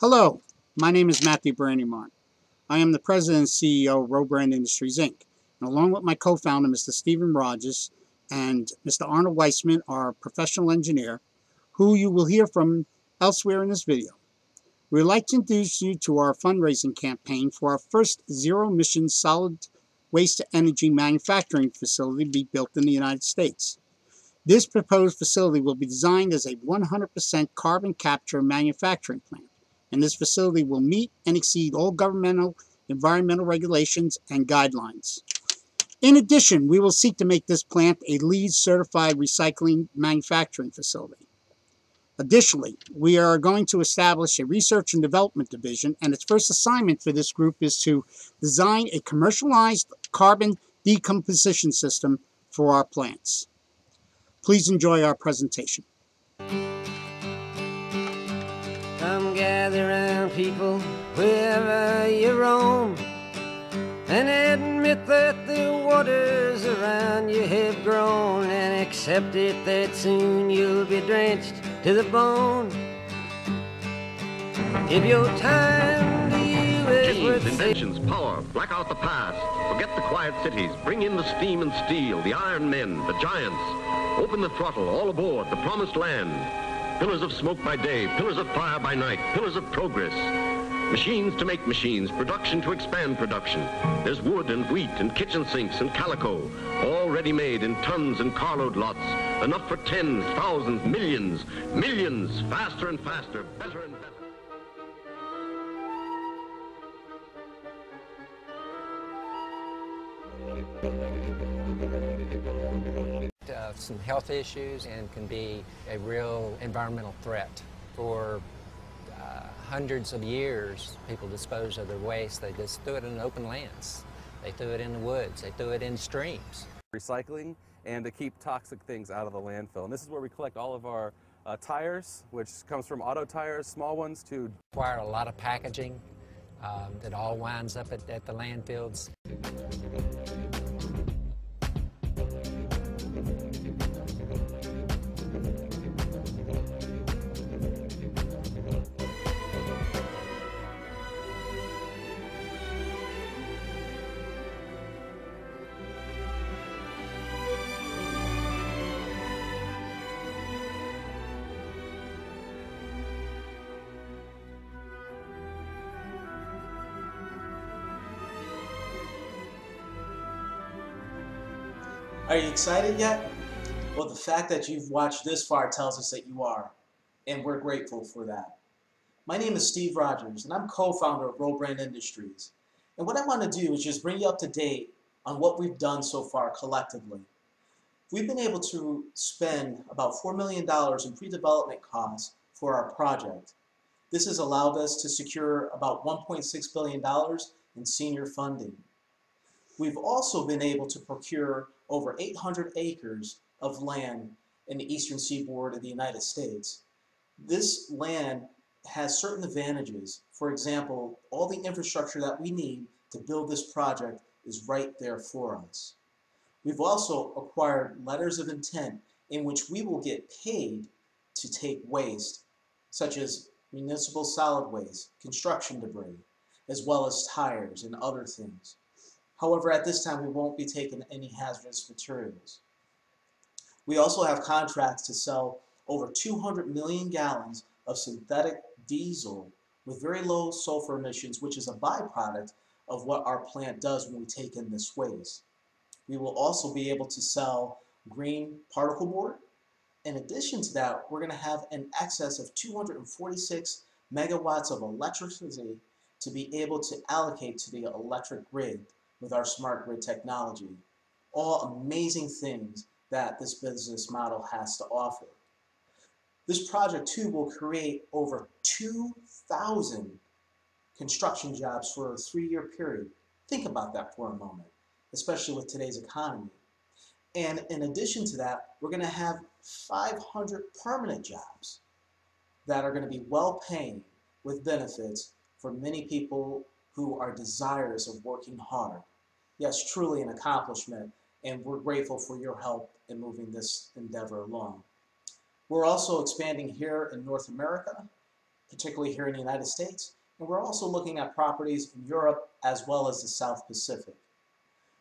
Hello, my name is Matthew Brandimarte. I am the president and CEO of RoBran Industries, Inc. And along with my co-founder, Mr. Steven Rogers, and Mr. Arnold Weissman, our professional engineer, who you will hear from elsewhere in this video. We'd like to introduce you to our fundraising campaign for our first zero-emission solid waste-to-energy manufacturing facility to be built in the United States. This proposed facility will be designed as a 100% carbon capture manufacturing plant, and this facility will meet and exceed all governmental environmental regulations and guidelines. In addition, we will seek to make this plant a LEED certified recycling manufacturing facility. Additionally, we are going to establish a research and development division, and its first assignment for this group is to design a commercialized carbon decomposition system for our plants. Please enjoy our presentation. People wherever you roam and admit that the waters around you have grown and accept it that soon you'll be drenched to the bone. Give your time to you is inventions, power, black out the past. Forget the quiet cities. Bring in the steam and steel, the iron men, the giants. Open the throttle, all aboard, the promised land. Pillars of smoke by day, pillars of fire by night, pillars of progress. Machines to make machines, production to expand production. There's wood and wheat and kitchen sinks and calico, all ready-made in tons and carload lots. Enough for tens, thousands, millions, millions, faster and faster, better and better. Uh, some health issues and can be a real environmental threat. For uh, hundreds of years, people disposed of their waste. They just threw it in open lands. They threw it in the woods. They threw it in streams. recycling and to keep toxic things out of the landfill. And this is where we collect all of our uh, tires, which comes from auto tires, small ones to Require a lot of packaging um, that all winds up at, at the landfills. Are you excited yet? Well, the fact that you've watched this far tells us that you are, and we're grateful for that. My name is Steve Rogers, and I'm co-founder of RoBran Industries. And what I want to do is just bring you up to date on what we've done so far collectively. We've been able to spend about $4 million in pre-development costs for our project. This has allowed us to secure about $1.6 billion in senior funding. We've also been able to procure over 800 acres of land in the eastern seaboard of the United States. This land has certain advantages. For example, all the infrastructure that we need to build this project is right there for us. We've also acquired letters of intent in which we will get paid to take waste, such as municipal solid waste, construction debris, as well as tires and other things. However, at this time, we won't be taking any hazardous materials. We also have contracts to sell over 200 million gallons of synthetic diesel with very low sulfur emissions, which is a byproduct of what our plant does when we take in this waste. We will also be able to sell green particle board. In addition to that, we're going to have an excess of 246 megawatts of electricity to be able to allocate to the electric grid with our smart grid technology. All amazing things that this business model has to offer. This project too will create over 2,000 construction jobs for a three-year period. Think about that for a moment, especially with today's economy. And in addition to that, we're going to have 500 permanent jobs that are going to be well paying with benefits for many people who are desirous of working hard. Yes, truly an accomplishment, and we're grateful for your help in moving this endeavor along. We're also expanding here in North America, particularly here in the United States, and we're also looking at properties in Europe as well as the South Pacific.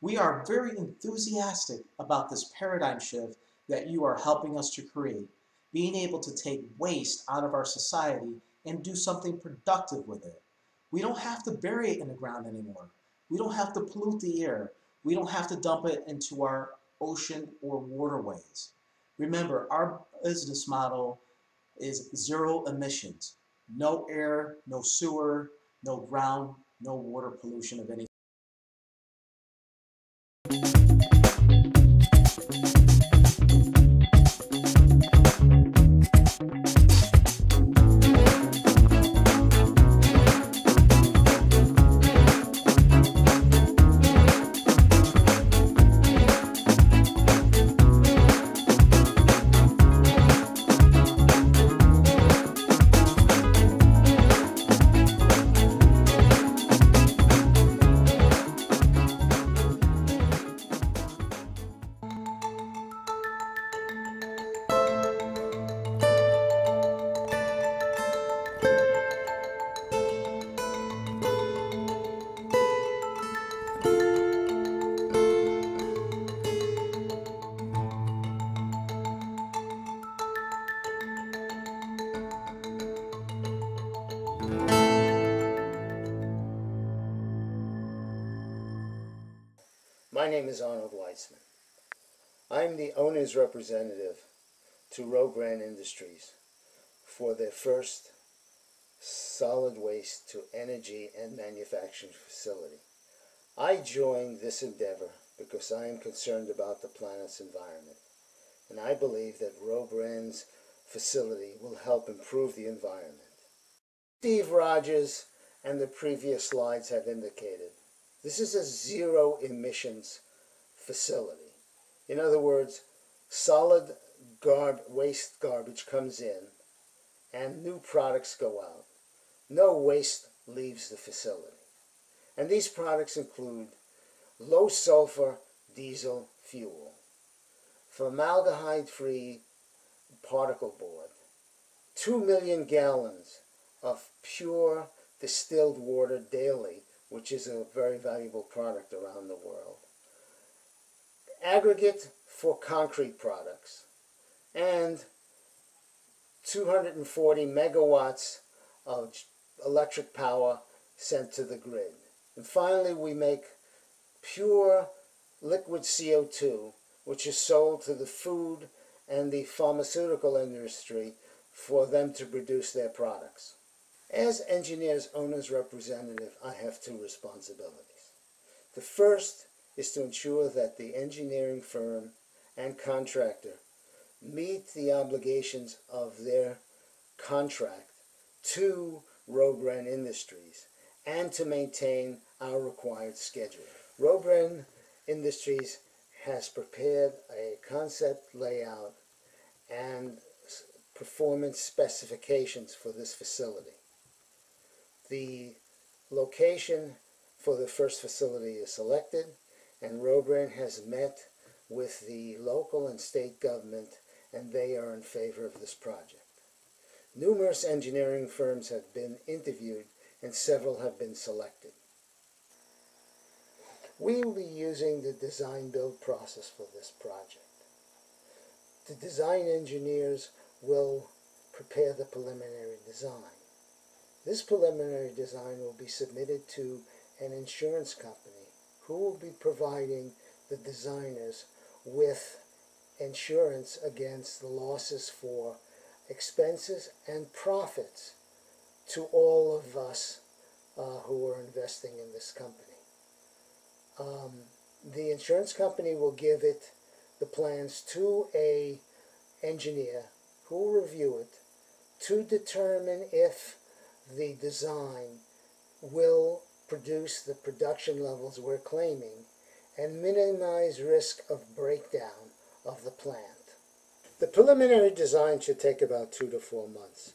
We are very enthusiastic about this paradigm shift that you are helping us to create, being able to take waste out of our society and do something productive with it. We don't have to bury it in the ground anymore. We don't have to pollute the air. We don't have to dump it into our ocean or waterways. Remember, our business model is zero emissions. No air, no sewer, no ground, no water pollution of any My name is Arnold Weitzman. I'm the owner's representative to RoBran Industries for their first solid waste to energy and manufacturing facility. I joined this endeavor because I am concerned about the planet's environment, and I believe that RoBran's facility will help improve the environment. Steve Rogers and the previous slides have indicated this is a zero emissions facility. In other words, solid garb waste garbage comes in and new products go out. No waste leaves the facility. And these products include low sulfur diesel fuel, formaldehyde-free particle board, 2 million gallons of pure distilled water daily which is a very valuable product around the world. Aggregate for concrete products, and 240 megawatts of electric power sent to the grid. And finally, we make pure liquid CO2, which is sold to the food and the pharmaceutical industry for them to produce their products. As engineers owner's representative, I have two responsibilities. The first is to ensure that the engineering firm and contractor meet the obligations of their contract to RoBran Industries and to maintain our required schedule. RoBran Industries has prepared a concept layout and performance specifications for this facility. The location for the first facility is selected and RoBran has met with the local and state government and they are in favor of this project. Numerous engineering firms have been interviewed and several have been selected. We will be using the design build process for this project. The design engineers will prepare the preliminary design. This preliminary design will be submitted to an insurance company who will be providing the designers with insurance against the losses for expenses and profits to all of us uh, who are investing in this company. Um, the insurance company will give it the plans to a engineer who will review it to determine if the design will produce the production levels we're claiming and minimize risk of breakdown of the plant. The preliminary design should take about two to four months.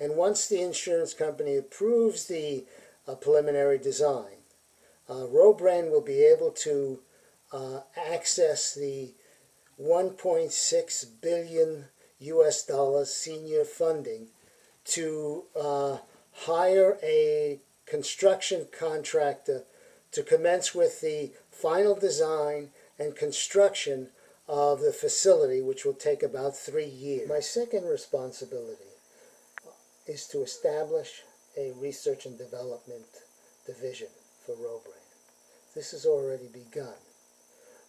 And once the insurance company approves the uh, preliminary design, uh, RoBran will be able to uh, access the 1.6 billion US dollars senior funding to uh, hire a construction contractor to commence with the final design and construction of the facility, which will take about three years. My second responsibility is to establish a research and development division for RoBran. This has already begun.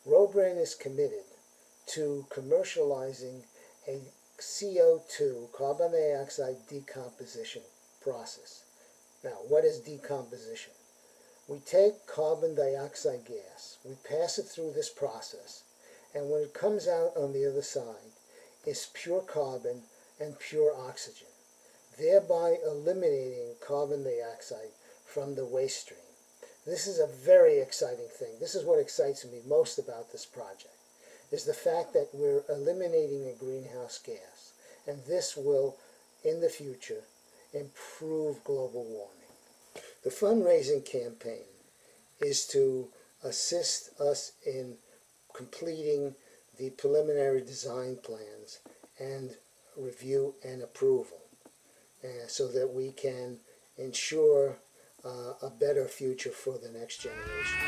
RoBran is committed to commercializing a CO2, carbon dioxide decomposition process. Now, what is decomposition? We take carbon dioxide gas, we pass it through this process, and when it comes out on the other side, it's pure carbon and pure oxygen, thereby eliminating carbon dioxide from the waste stream. This is a very exciting thing. This is what excites me most about this project, is the fact that we're eliminating a greenhouse gas, and this will, in the future, improve global warming. The fundraising campaign is to assist us in completing the preliminary design plans and review and approval uh, so that we can ensure uh, a better future for the next generation.